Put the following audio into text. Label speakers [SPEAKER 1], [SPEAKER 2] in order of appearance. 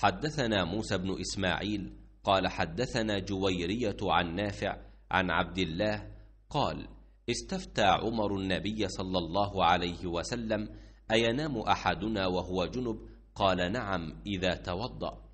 [SPEAKER 1] حدثنا موسى بن إسماعيل قال حدثنا جويرية عن نافع عن عبد الله قال استفتى عمر النبي صلى الله عليه وسلم أينام أحدنا وهو جنب؟ قال نعم إذا توضأ.